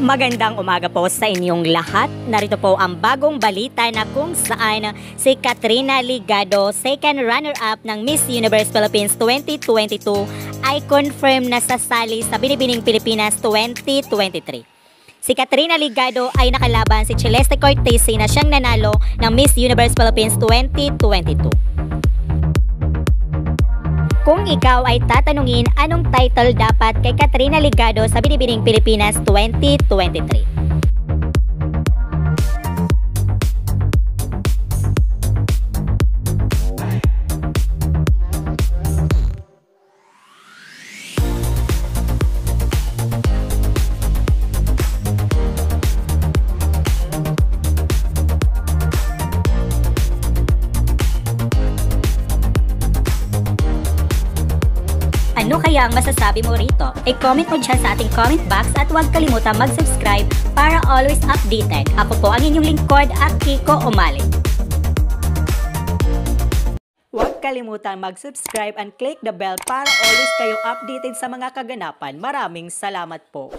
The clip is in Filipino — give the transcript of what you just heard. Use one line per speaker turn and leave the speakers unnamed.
Magandang umaga po sa inyong lahat. Narito po ang bagong balita na kung saan si Katrina Ligado, second runner-up ng Miss Universe Philippines 2022 ay confirm na sasali sa Binibining Pilipinas 2023. Si Katrina Ligado ay nakalaban si Celeste Cortese na siyang nanalo ng Miss Universe Philippines 2022. Kung ikaw ay tatanungin anong title dapat kay Katrina Ligado sa Binibining Pilipinas 2023. Ano kaya ang masasabi mo rito? I-comment mo dyan sa ating comment box at huwag kalimutan mag-subscribe para always updated. Ako po ang inyong lingkod at Kiko Umali.
Huwag kalimutan mag-subscribe and click the bell para always kayo updated sa mga kaganapan. Maraming salamat po.